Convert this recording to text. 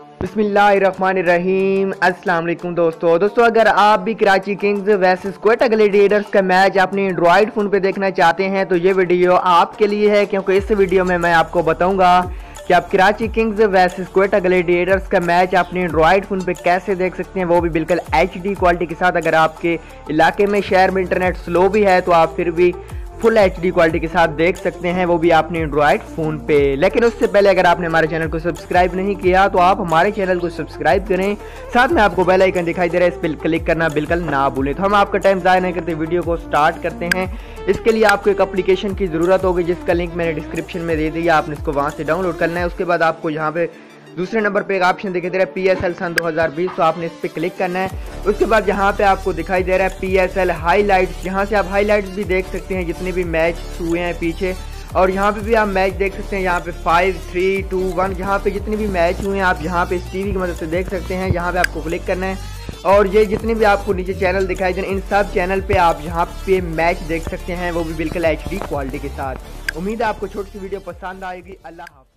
بسم اللہ الرحمن الرحیم السلام علیکم دوستو دوستو اگر آپ بھی Karachi Kings versus Quetta Gladiators کا میچ اپنے انڈرائیڈ فون پہ دیکھنا چاہتے ہیں، تو یہ ویڈیو آپ کے لیے ہے، کیونکہ اس ویڈیو میں میں آپ کو بتاؤں گا کہ آپ Karachi Kings versus Quetta Gladiators کا میچ اپنے انڈرائیڈ فون پہ کیسے دیکھ سکتے ہیں، وہ بھی بالکل ایچ ڈی کوالٹی کے ساتھ۔ اگر آپ کے علاقے میں شہر میں انٹرنیٹ سلو بھی ہے، تو آپ پھر بھی فل ایچ ڈی کوالٹی کے ساتھ دیکھ سکتے ہیں، وہ بھی آپ نے انڈرائیڈ فون پہ۔ لیکن اس سے پہلے اگر آپ نے ہمارے چینل کو سبسکرائب نہیں کیا، تو آپ ہمارے چینل کو سبسکرائب کریں۔ ساتھ میں آپ کو بیل آئیکن دکھائی دے رہا ہے، اس پہ کلک کرنا بالکل نہ بھولیں۔ تو ہم آپ کا ٹائم ضائع نہیں کرتے ویڈیو کو سٹارٹ کرتے ہیں۔ اس کے لیے آپ کو ایک اپلیکیشن کی ضرورت ہوگی، جس کا لنک میں نے ڈسکرپشن میں دے دیا۔ آپ نے اس کو وہاں سے ڈاؤن لوڈ کرنا ہے۔ اس کے بعد آپ کو یہاں پہ دوسرے نمبر پہ ایک آپشن دکھائی دے رہا ہے پی ایس ایل سن دو ہزار بیس، تو آپ نے اس پہ کلک کرنا ہے۔ اس کے بعد یہاں پہ آپ کو دکھائی دے رہا ہے P S L highlights یہاں سے آپ ہائی لائٹس بھی دیکھ سکتے ہیں، جتنے بھی میچ ہوئے ہیں پیچھے۔ اور یہاں پہ بھی آپ میچ دیکھ سکتے ہیں، یہاں پہ فائیو تھری ٹو ون یہاں پہ جتنے بھی میچ ہوئے ہیں، آپ یہاں پہ اس ٹی وی کی مدد سے دیکھ سکتے ہیں۔ یہاں پہ آپ کو کلک کرنا ہے۔ اور یہ جتنے بھی آپ کو نیچے چینل دکھائی دیں ان سب چینل پہ آپ یہاں پہ میچ دیکھ سکتے ہیں، وہ بھی بالکل ایچ ڈی کوالٹی کے ساتھ۔ امید ہے آپ کو چھوٹی سی ویڈیو پسند آئے گی۔ اللہ حافظ۔